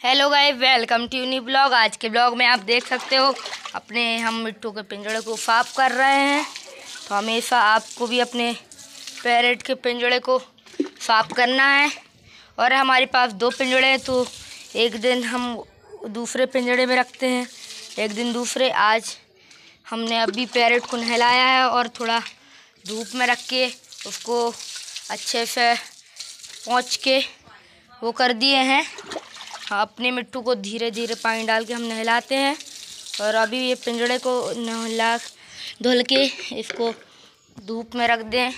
Hello guys welcome to new blog आज के blog में आप देख सकते हो अपने हम मिट्टू के पिंजड़े को साफ़ कर रहे हैं। तो हमेशा आपको भी अपने पैरेट के पिंजड़े को साफ़ करना है। और हमारे पास दो पिंजड़े हैं तो एक दिन हम दूसरे पिंजड़े में रखते हैं। एक दिन दूसरे आज हमने अभी पैरेट को नहलाया है और थोड़ा धूप में रख के उसको अच्छे से पहुँच के वो कर दिए हाँ, अपने मिट्टू को धीरे धीरे पानी डाल के हम नहलाते हैं। और अभी ये पिंजड़े को नहला, धुल के इसको धूप में रख दें।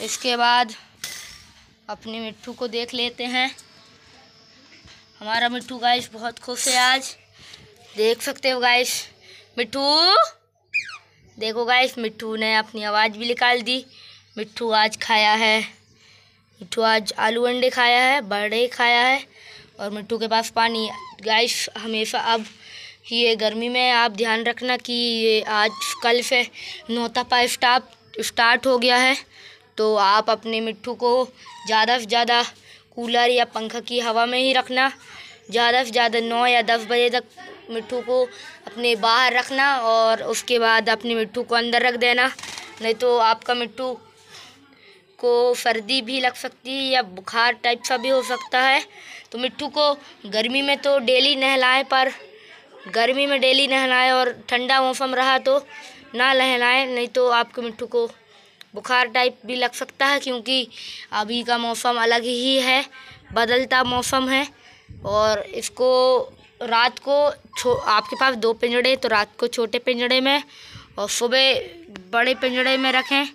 इसके बाद अपने मिट्टू को देख लेते हैं। हमारा मिट्टू गाइस बहुत खुश है आज। देख सकते हो गाइस, मिट्टू। देखो गाइस, मिट्टू ने अपनी आवाज़ भी निकाल दी। मिट्टू आज खाया है। मिट्टू आज आलू अंडे खाया है, बड़े खाया है। और मिट्टू के पास पानी। गाइस हमेशा अब ये गर्मी में आप ध्यान रखना कि ये आज कल से नौता पाइप स्टाप स्टार्ट हो गया है। तो आप अपने मिट्टू को ज़्यादा से ज़्यादा कूलर या पंखा की हवा में ही रखना। ज़्यादा से ज़्यादा नौ या दस बजे तक मिट्टू को अपने बाहर रखना और उसके बाद अपने मिट्टू को अंदर रख देना। नहीं तो आपका मिट्टू को सर्दी भी लग सकती है या बुखार टाइप का भी हो सकता है। तो मिट्टू को गर्मी में तो डेली नहलाएँ, पर गर्मी में डेली नहलाएँ और ठंडा मौसम रहा तो ना नहलाएँ नहीं तो आपके मिट्टू को बुखार टाइप भी लग सकता है, क्योंकि अभी का मौसम अलग ही है, बदलता मौसम है। और इसको रात को छो, आपके पास दो पिंजड़े तो रात को छोटे पिंजड़े में और सुबह बड़े पिंजड़े में रखें,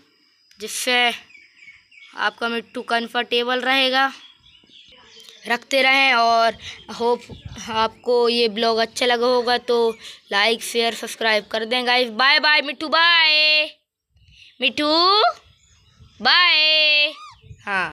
जिससे आपका मिट्टू कंफर्टेबल रहेगा। रखते रहें और होप आपको ये ब्लॉग अच्छा लगा होगा तो लाइक शेयर सब्सक्राइब कर दें guys bye bye Mittu bye Mittu bye हाँ।